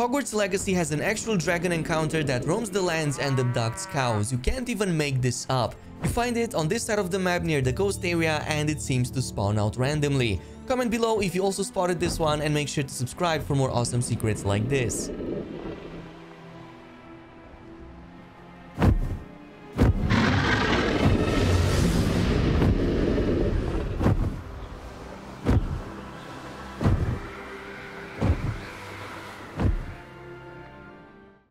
Hogwarts Legacy has an actual dragon encounter that roams the lands and abducts cows. You can't even make this up. You find it on this side of the map near the coast area and it seems to spawn out randomly. Comment below if you also spotted this one and make sure to subscribe for more awesome secrets like this.